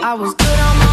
I was good on my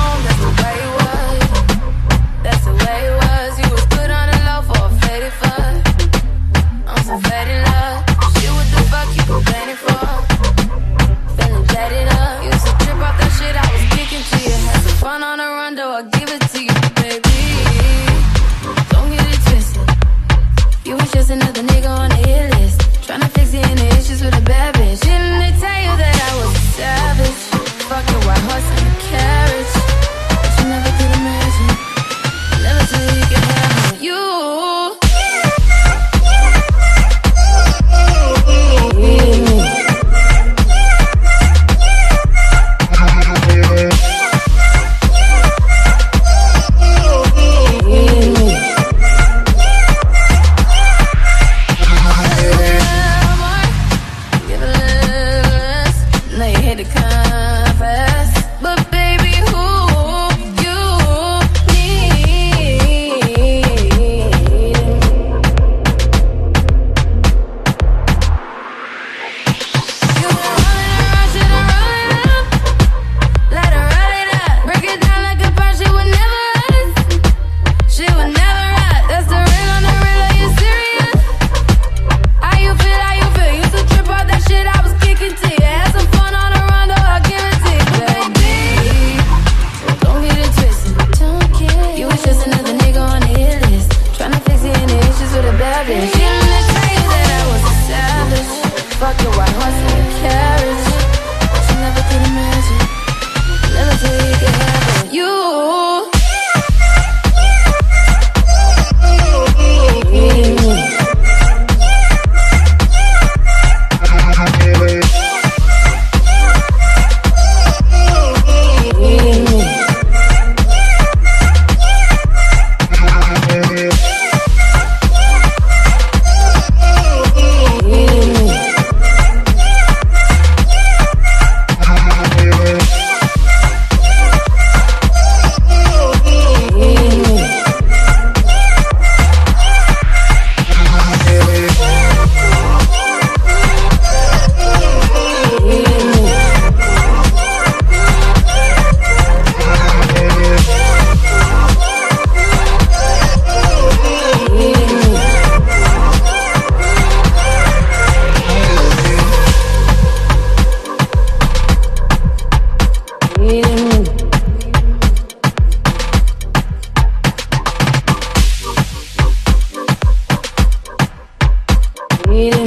horse and carriage. Eating